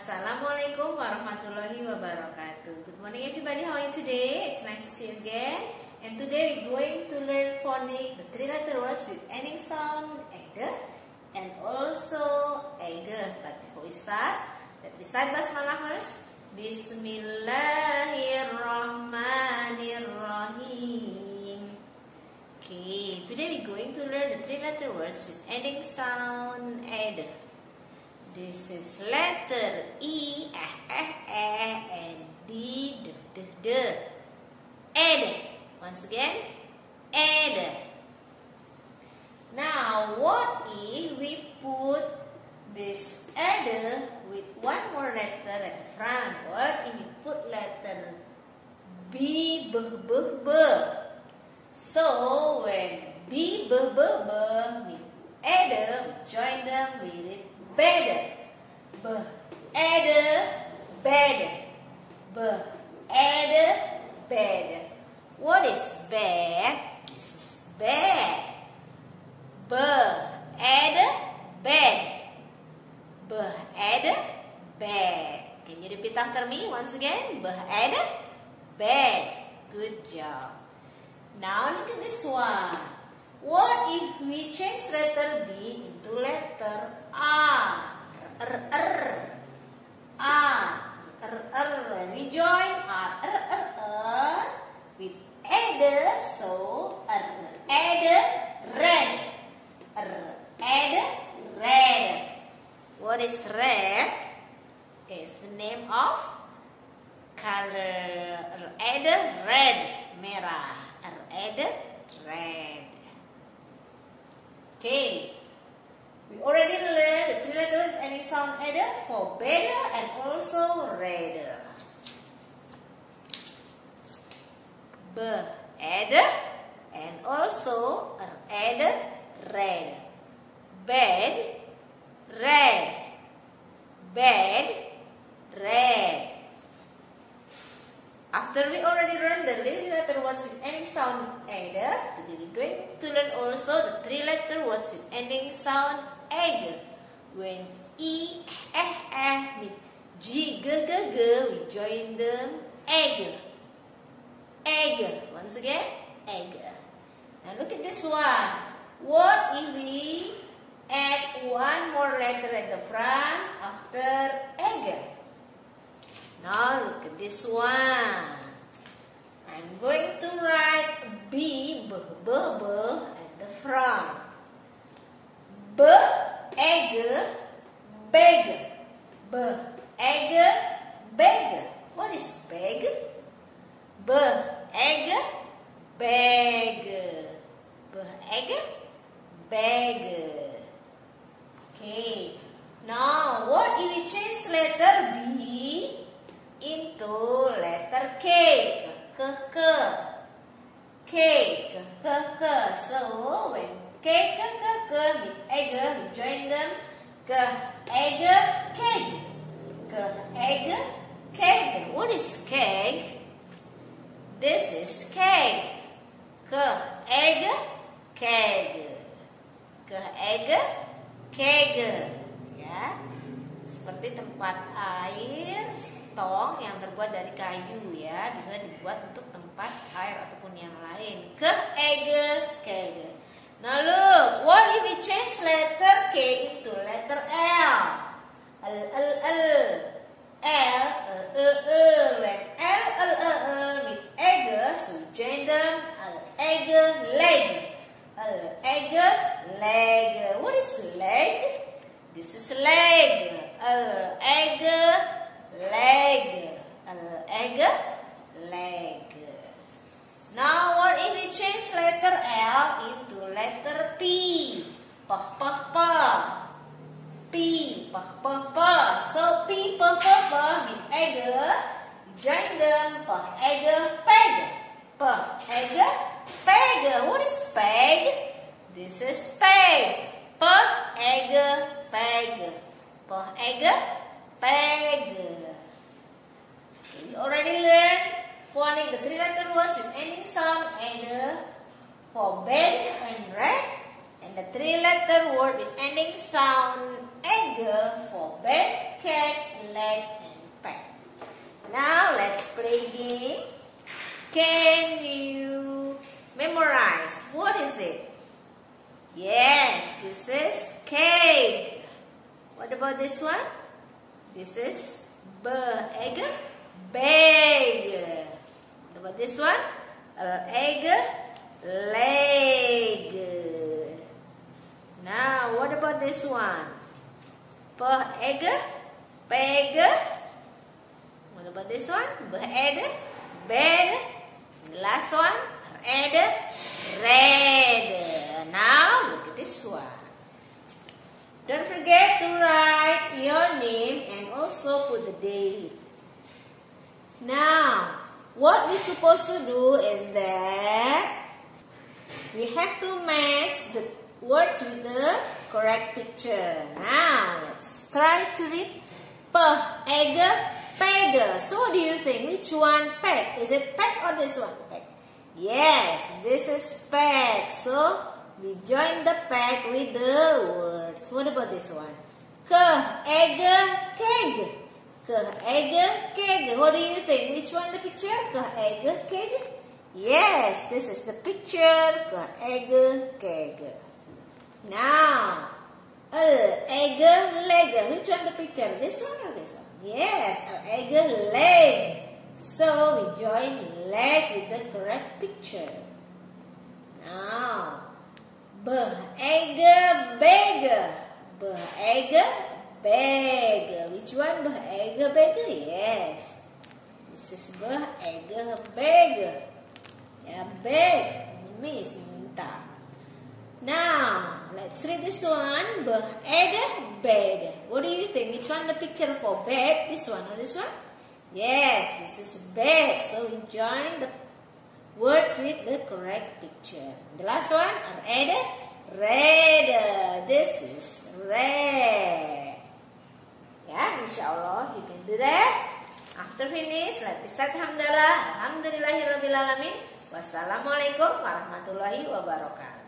Assalamualaikum warahmatullahi wabarakatuh. Good morning everybody, how are you today? It's nice to see you again. And today we're going to learn phonics, the three letter words with ending sound ed and also ege. But before we start, let's recite basmalah first. Bismillahirrahmanirrahim. Okay, today we're going to learn the three letter words with ending sound ed. This is letter E, eh, eh, eh, and D, D, D, D. Ed. Once again, ed. Now, what if we put this ed with one more letter at the front? What if we put letter B, B, B, B? So, when B, B, B, B with ed, we join them with it bed. B ed bed. B ed bed. What is bed? This is bed. B ed bed. B ed bed. Can you repeat after me once again? B ed bed. Good job. Now look at this one. What if we change letter B into letter A? R, R, A, R, R. We join R, R, R, R with ed, so R, ed, red. R, ed, red. What is red? Is the name of color. R, ed, red. Merah. R, ed, red. Okay. We already learned the three letters ending sound ed for better and also redder. B ed and also ed red. Bed red. Bed red. After we already learned the letter words with ending sound ed, today we're going to learn also the three letter words with ending sound egg. When E, eh, eh meet G, G, G, G, we join them egg. Egg. Once again, egg. Now look at this one. What if we add one more letter at the front after egg? Now look at this one. I'm going to write B, B, B, B at the front. B, egg, beg. B, egg, beg. What is beg? B, egg, beg. B, egg, beg. Okay. Now, what if we change letter B K with egg, we join them. K, egg, keg. K, egg, keg. What is keg? This is keg. K, egg, keg. K, egg, keg. Ya, seperti tempat air tong yang terbuat dari kayu ya, bisa dibuat untuk tempat air ataupun yang lain. Ke egg, keg. Now look, what if we change letter K into letter L? L, L, L. L, L, L, L. When L, L, L, L with egg, so join them. L, egg, leg. L, egg, leg. What is leg? This is leg. L, egg, leg. L, egg, leg. Now what if we change letter L letter P? Pah, pah, pah. P, pah, pah, pah. So P, pah, pah, pah with egg. Join them. Pah, egg, peg. Pah, egg, peg. What is peg? This is peg. Pah, egg, peg. Pah, egg, peg. We already learned phonic the three letter words with ending sound and uh, for bed and red and the three letter word with ending sound egg for bed, cat, leg, and pet. Now let's play game. Can you memorize? What is it? Yes, this is cake. What about this one? This is egg, bag. What about this one? Uh, egg, leg. Now, what about this one? egg, bag. What about this one? Egg, bed. Last one, red, red. Now, look at this one. Don't forget to write your name and also put the date. Now, what we're supposed to do is that we have to match the words with the correct picture. Now, let's try to read P, egg. So, what do you think? Which one peg? Is it peg or this one peg? Yes, this is peg. So, we join the peg with the words. What about this one? K, egg, keg. K, egg, keg. What do you think? Which one the picture? K, egg, keg. Yes, this is the picture. K, egg, keg. Now, L, egg, leg. Which one the picture? This one or this one? Yes, L, egg, leg. So, we join leg with the correct picture. Now, B, egg, bag. B, egg, bag. Which one? B, egg, bag? Yes. This is B, egg, bag. Yeah, bag means minta. Now, let's read this one. Bed, bed. What do you think? Which one the picture for bed? This one or this one? Yes, this is bed. So we join the words with the correct picture. The last one, red, red. This is red. Yeah, inshallah you can do that. After finish, let me say Alhamdulillah. Alhamdulillahirrabbilalamin. Wassalamualaikum warahmatullahi wabarakatuh.